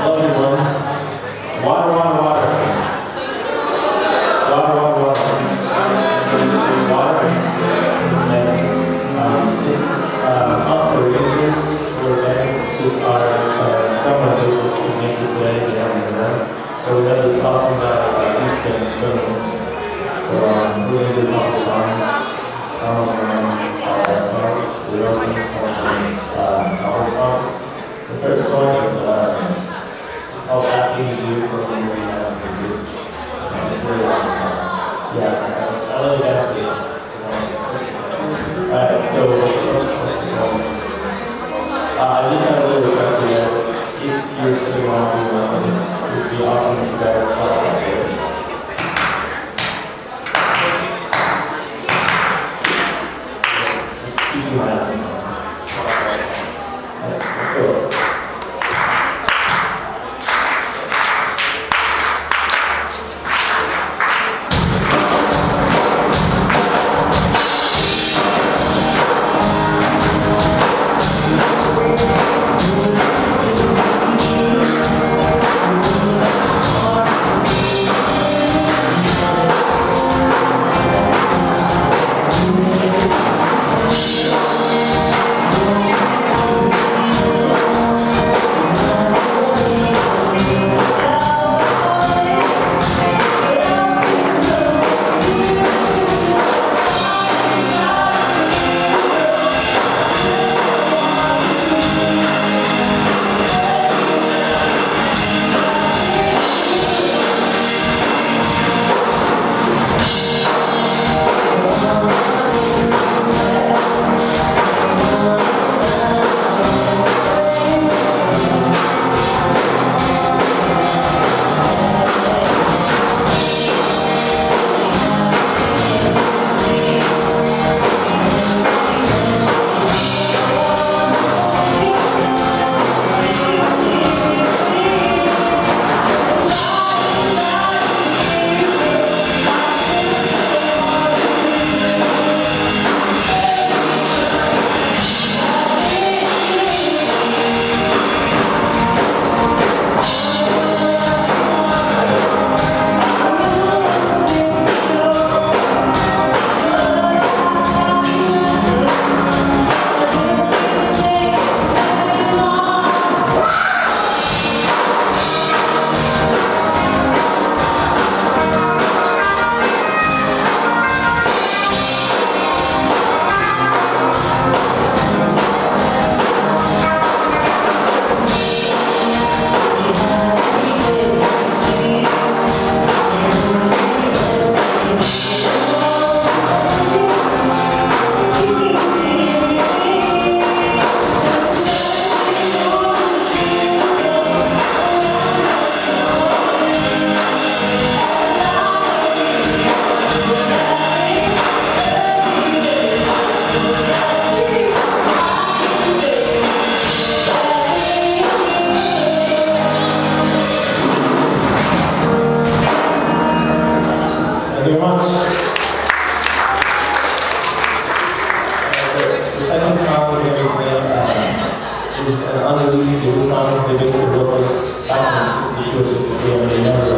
Love you. Yeah. I. Alright, so let's, uh, I just have a little request. If you're sitting around uh, doing it would be awesome if you guys thought about this. they never